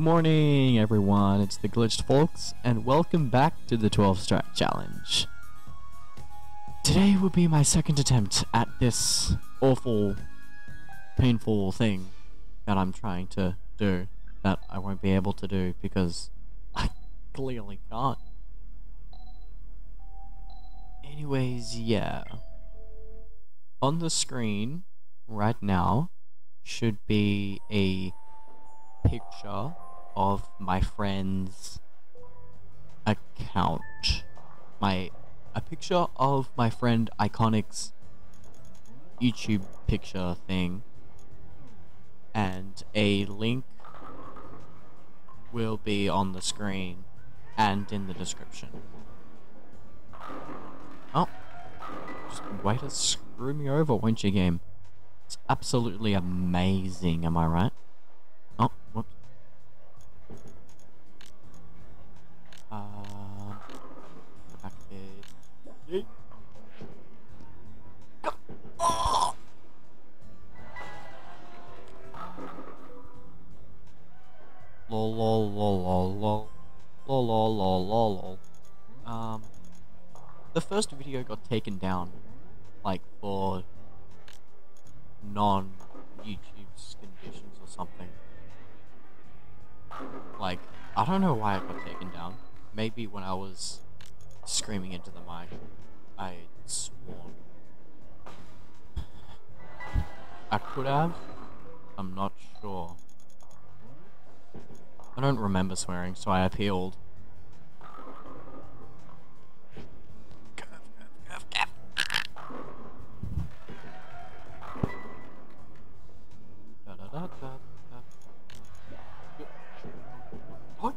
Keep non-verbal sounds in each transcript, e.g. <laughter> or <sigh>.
morning, everyone. It's the GlitchedFolx, and welcome back to the 12 Strat Challenge. Today will be my second attempt at this awful, painful thing that I'm trying to do that I won't be able to do because I clearly can't. Anyways, yeah. On the screen right now should be a picture of my friend's account. My a picture of my friend Iconic's YouTube picture thing and a link will be on the screen and in the description. Oh, just way to screw me over, won't you, game? It's absolutely amazing, am I right? Oh, whoops. Uh, back a bit. Um, the first video got taken down, like for non-YouTube's conditions or something. Like, I don't know why it got taken down. Maybe when I was screaming into the mic, I sworn. I could have. I'm not sure. I don't remember swearing, so I appealed.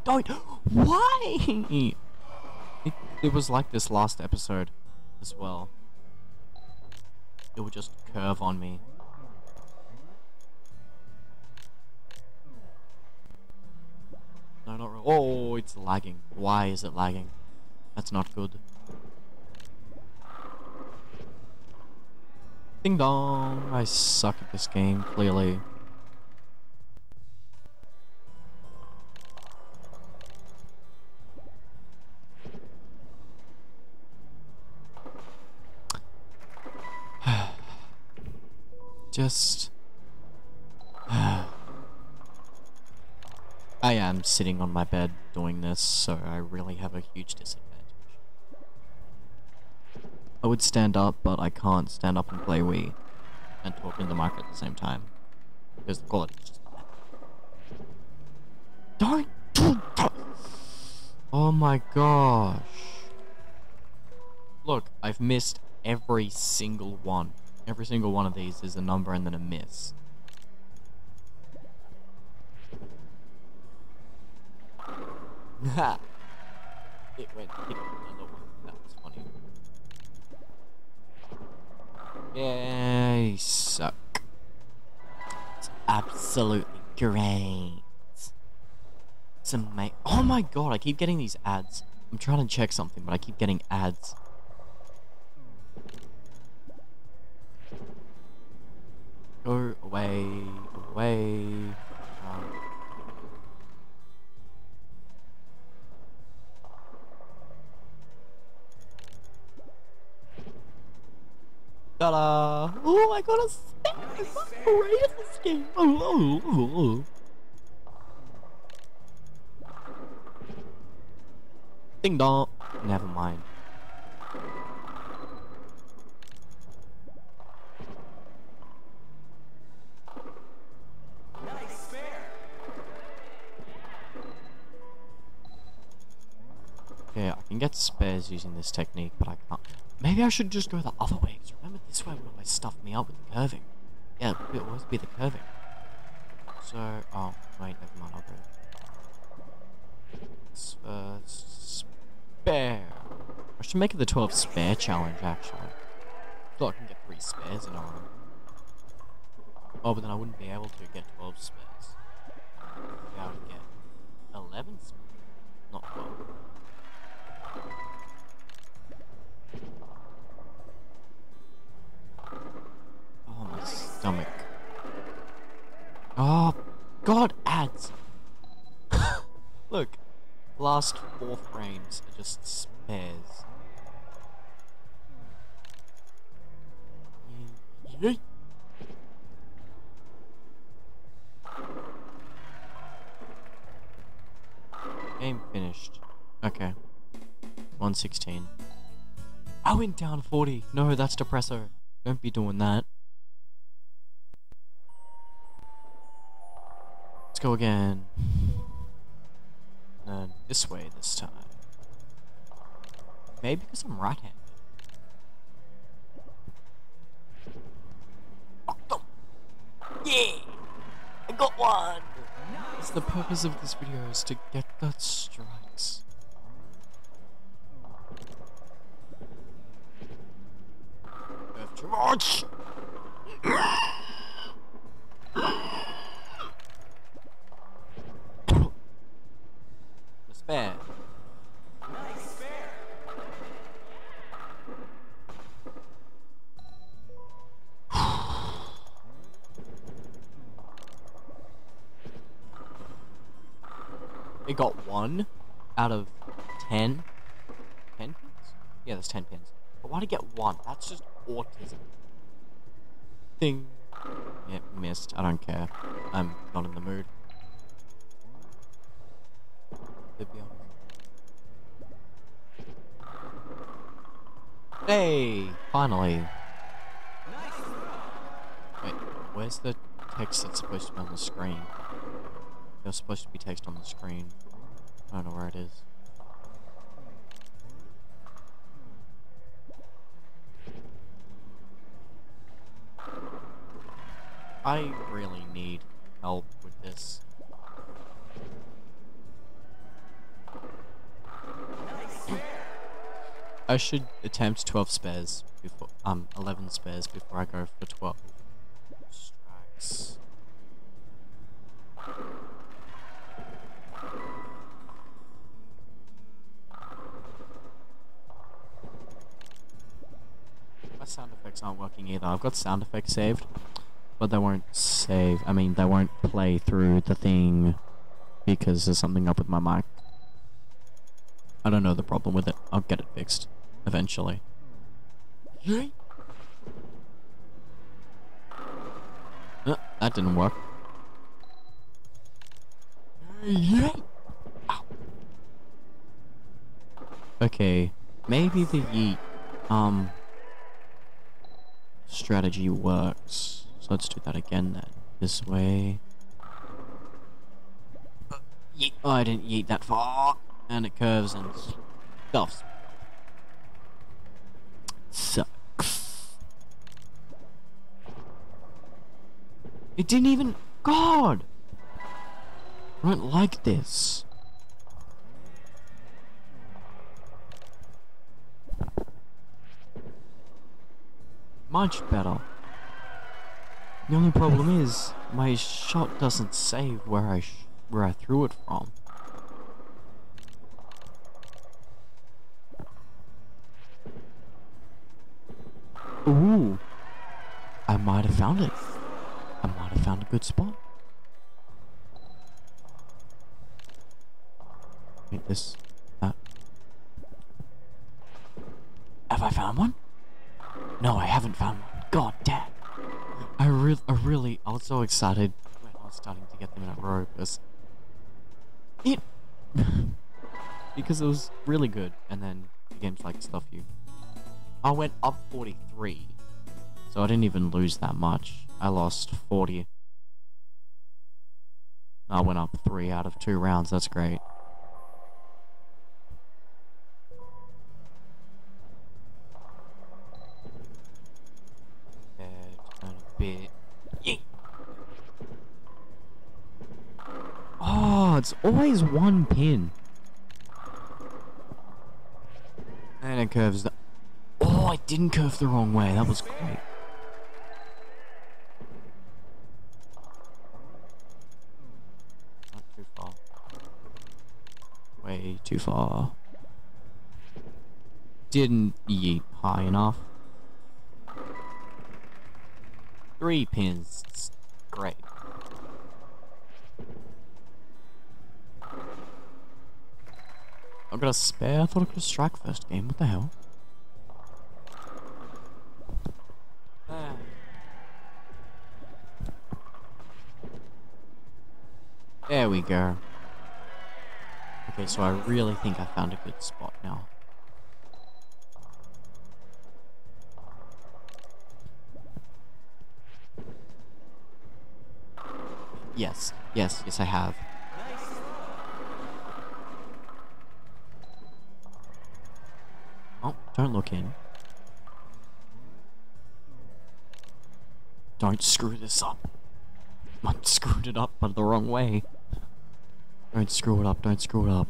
Don't, don't. <gasps> Why? It, was like this last episode as well. It would just curve on me. No, not really. Oh, it's lagging. Why is it lagging? That's not good. Ding dong! I suck at this game, clearly. Just... <sighs> I am sitting on my bed doing this, so I really have a huge disadvantage. I would stand up, but I can't stand up and play Wii and talk in the mic at the same time. Because the quality is just Don't Oh my gosh. Look, I've missed every single one. Every single one of these is a number and then a miss. Ha! <laughs> it went hit another one. That was funny. Yay, suck. It's absolutely great. It's amazing. Oh my god, I keep getting these ads. I'm trying to check something, but I keep getting ads. Away, away. Um, Ta-da! Oh, I got a spare! That's great at this! Oh, oh, oh, oh. Ding dong! Never mind. Get spares using this technique, but I can't. Maybe I should just go the other way, because remember this way would always stuff me up with the curving. Yeah, it would always be the curving. So, oh, wait, never mind, I'll go. Spare. I should make it the 12 spare challenge, actually. I feel I can get 3 spares in a row. Oh, but then I wouldn't be able to get 12 spares. I'd be get 11 spares, not 12. Stomach. Oh, God, ads. <laughs> Look, last four frames are just spares. Game finished. Okay. 116. I went down 40. No, that's depresso. Don't be doing that. Go again. And this way this time. Maybe because I'm right-handed. Yeah! I got one! It's the purpose of this video is to get that strikes. You one out of ten. Ten pins? Yeah, there's ten pins. But why to get one? That's just autism. Thing. Yeah, missed. I don't care. I'm not in the mood. To be honest. Hey! Finally. Wait, where's the text that's supposed to be on the screen? There's supposed to be text on the screen. I don't know where it is. I really need help with this. I should attempt 12 spares before, um, 11 spares before I go for 12 strikes. My sound effects aren't working either. I've got sound effects saved, but they won't save. I mean, they won't play through the thing because there's something up with my mic. I don't know the problem with it. I'll get it fixed eventually. Yay! Uh, that didn't work. Yay! Ow. Okay, maybe the yeet um strategy works. So let's do that again then. This way. Uh. Oh, I didn't yeet that far. And it curves and stuffs. Sucks. It didn't even. God! I don't like this. Much better. The only problem is, my shot doesn't save where I where I threw it from. Ooh. I might have found it. I might have found a good spot. This... That... Have I found one? No, I haven't found one. God damn. I, re I really... I was so excited when I was starting to get them in a row because... It... <sighs> because it was really good, and then the game's like stuff you I went up 43. So I didn't even lose that much. I lost 40. I went up 3 out of 2 rounds. That's great. Bit. Oh, it's always one pin. And it curves the Oh, I didn't curve the wrong way. That was great. Not too far. Way too far. Didn't yeet high enough. Three pins. It's great. I got a spare. I thought I could strike first game. What the hell? There we go. Okay, so I really think I found a good spot now. Yes, yes, yes I have. Oh, don't look in. Don't screw this up. I screwed it up, but the wrong way. Don't screw it up, don't screw it up.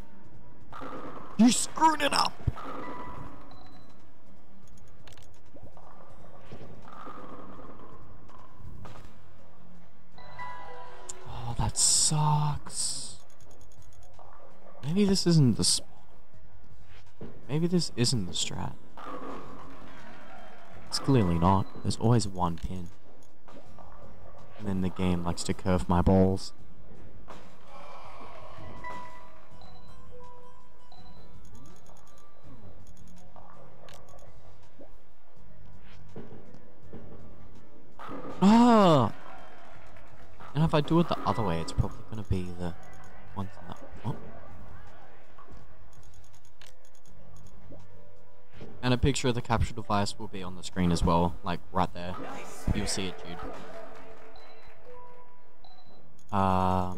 You screwed it up! Maybe this isn't the Maybe this isn't the strat. It's clearly not. There's always one pin. And then the game likes to curve my balls. Ah! And if I do it the other way, it's probably going to be the one that... Oh. And a picture of the capture device will be on the screen as well, like right there. You'll see it, dude. Uh,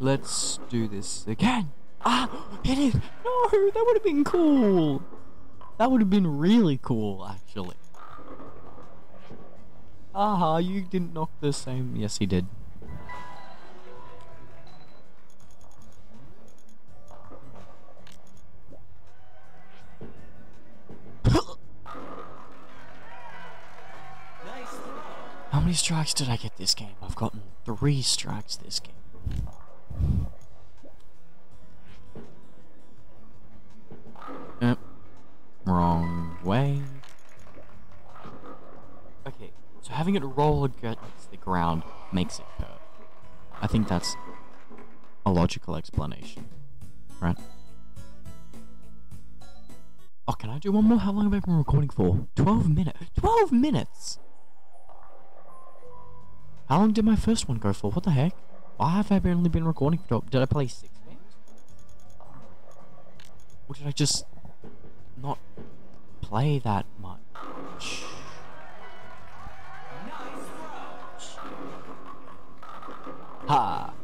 let's do this again. Ah, it! No, that would have been cool. That would have been really cool, actually. Aha, you didn't knock the same. Yes, he did. Many strikes did I get this game? I've gotten three strikes this game. Yep. Wrong way. Okay, so having it roll against the ground makes it curve. I think that's a logical explanation, right? Oh, can I do one more? How long have I been recording for? 12 minutes. 12 minutes! How long did my first one go for? What the heck? Why have I only been recording for Did I play six games? Or did I just not play that much? Ha!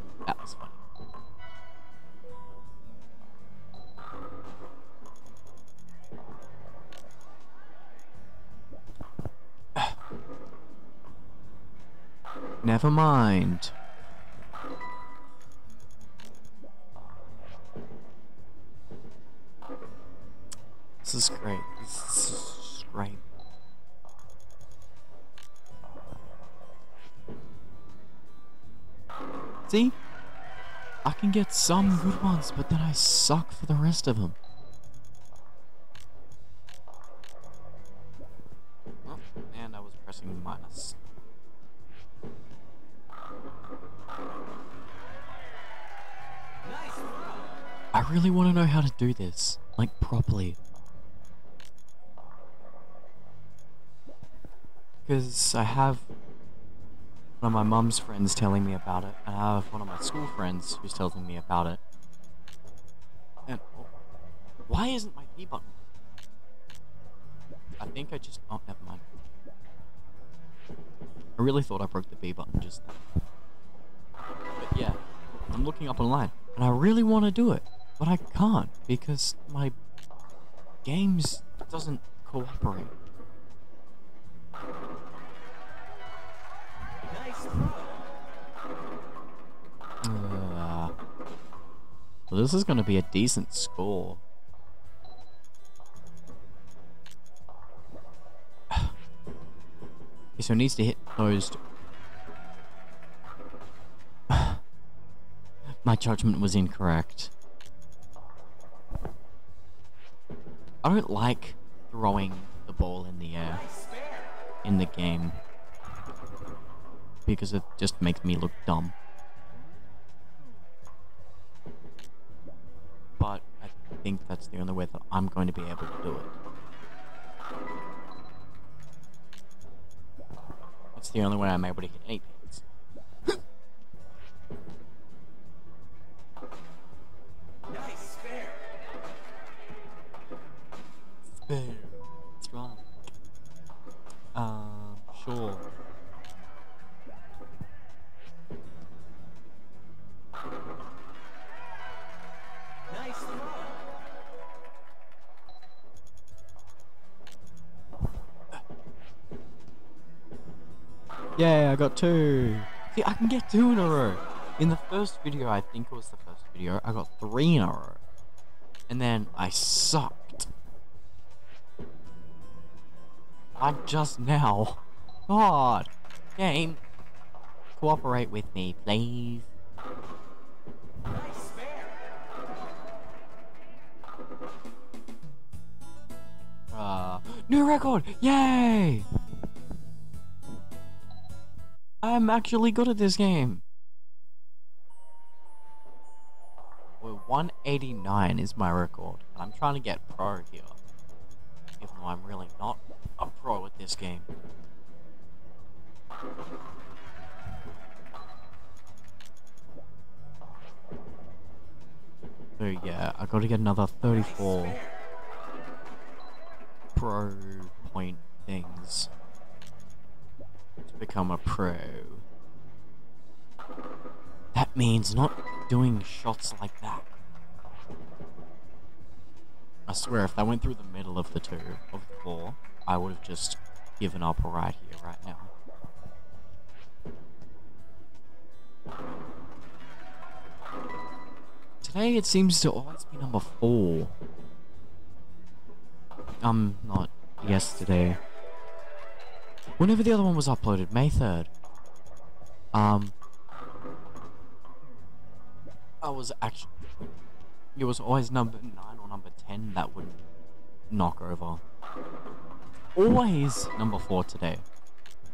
Never mind. This is great. This is great. See? I can get some good ones, but then I suck for the rest of them. Really want to know how to do this, like properly. Because I have one of my mum's friends telling me about it, and I have one of my school friends who's telling me about it. And why isn't my B button? I think I just oh never mind. I really thought I broke the B button just then. But yeah, I'm looking up online, and I really want to do it, but I can't because my games doesn't cooperate. Well, this is going to be a decent score. okay, so it needs to hit those. <sighs> My judgment was incorrect. I don't like throwing the ball in the air in the game because it just makes me look dumb. But I think that's the only way that I'm going to be able to do it. That's the only way I'm able to hit any Spare. What's wrong? Um, sure. Nice throw. Yeah, I got two. See, I can get two in a row. In the first video, I think it was the first video, I got three in a row. And then I sucked. Just now. God. Game. Cooperate with me, please. Uh, new record! Yay! I'm actually good at this game. Well, 189 is my record, and I'm trying to get pro here. Even though I'm really not a pro at this game. So yeah, I gotta get another 34 pro point things to become a pro. That means not doing shots like that. I swear, if I went through the middle of the two, of the four, I would have just given up right here, right now. Today it seems to always be number four. Um, not yesterday. Whenever the other one was uploaded, May 3rd. Um, I was actually. It was always number 9 or number 10 that would knock over. Always number 4 today.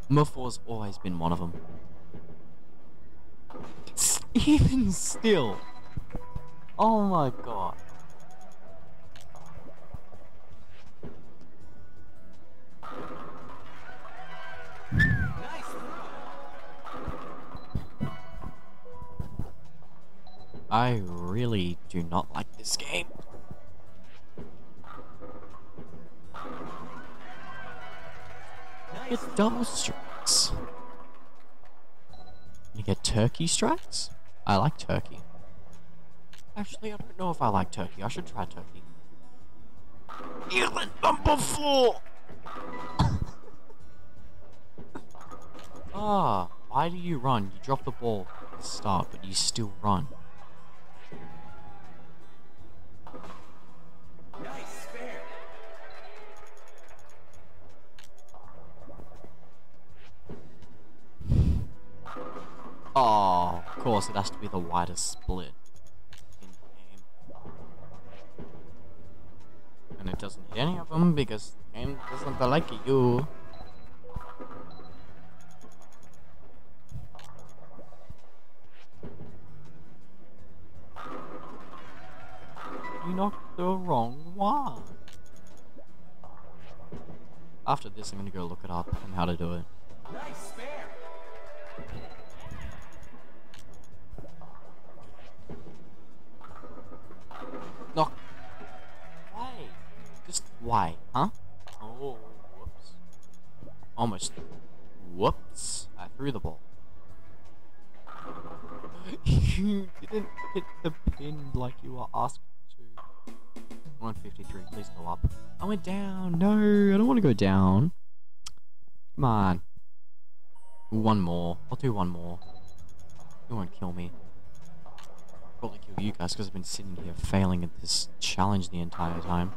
Number 4's always been one of them. Even still. Oh my god. I really do not like this game. Get double strikes. You get turkey strikes? I like turkey. Actually, I don't know if I like turkey. I should try turkey. Went number four! <laughs> ah, why do you run? You drop the ball at the start, but you still run. Oh, of course, it has to be the widest split. And it doesn't hit any of them because the game doesn't like you. You knocked the wrong one. After this, I'm gonna go look it up and how to do it. Nice Knock. Why? Just why, huh? Oh, whoops. Almost. Whoops. I threw the ball. <laughs> you didn't hit the pin like you were asked to. 153, please go up. I went down. No, I don't want to go down. Come on. One more. I'll do one more. You won't kill me probably kill you guys because I've been sitting here failing at this challenge the entire time.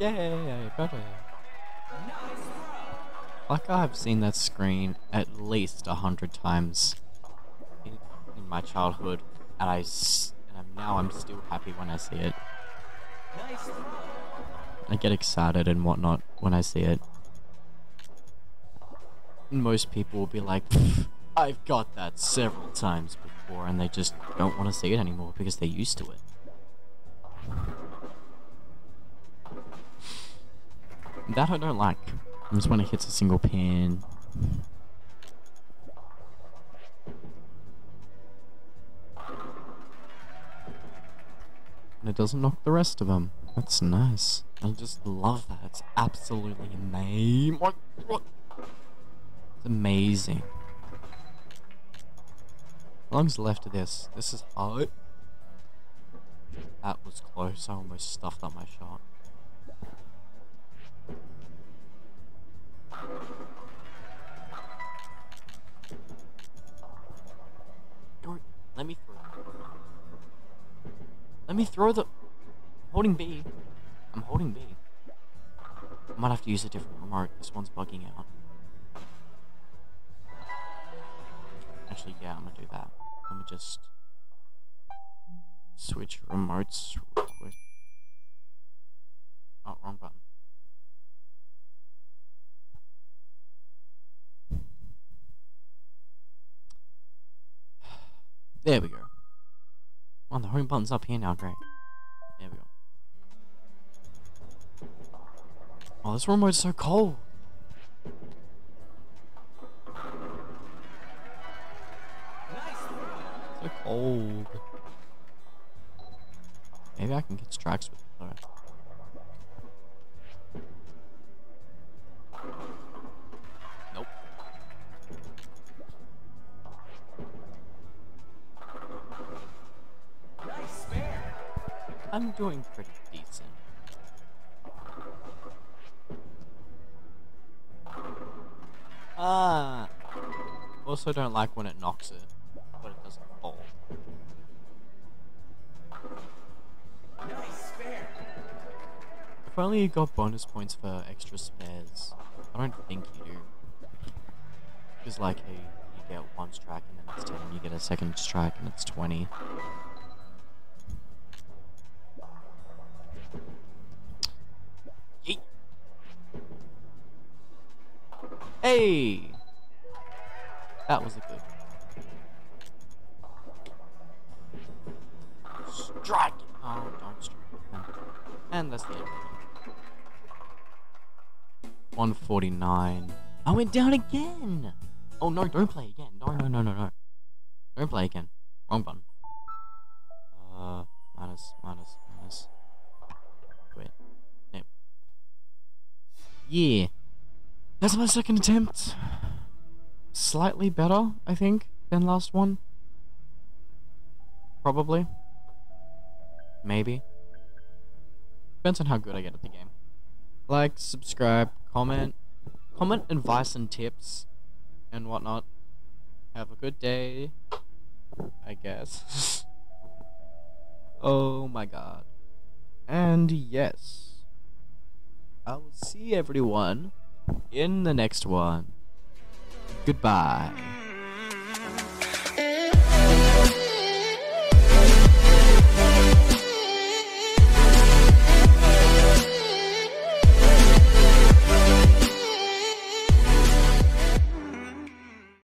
Yay, it. Like I've seen that screen at least a hundred times in, in my childhood, and I now I'm still happy when I see it. I get excited and whatnot when I see it. Most people will be like, I've got that several times before, and they just don't want to see it anymore because they're used to it. That I don't like. I Just when it hits a single pin. And it doesn't knock the rest of them. That's nice. I just love that. It's absolutely amazing. It's amazing. How long's left of this? This is hard. That was close. I almost stuffed up my shot. Let me throw the. holding B. I'm holding B. I might have to use a different remote. This one's bugging out. Actually, yeah, I'm gonna do that. Let me just switch remotes real quick. Oh, wrong button. <sighs> There we go. Oh, the home button's up here now, great. There we go. Oh, this room remote's so cold. So cold. Maybe I can get strikes with it I'm doing pretty decent. Ah. Also don't like when it knocks it, but it doesn't fall. Nice spare. If only you got bonus points for extra spares. I don't think you do. Because like, hey, you get one strike and then it's 10, you get a second strike and it's 20. Hey! That was a good. Strike! Oh, don't strike. No. And that's the end. 149. I went down again! Oh no, don't play again. No, no, no, no, no. Don't play again. Wrong button. Uh, minus, minus, minus. Quit. Yeah. That's my second attempt. Slightly better, I think, than last one. Probably. Maybe. Depends on how good I get at the game. Like, subscribe, comment, comment advice and tips, and whatnot. Have a good day, I guess. <laughs> oh my god. And yes, I will see everyone in the next one. Goodbye.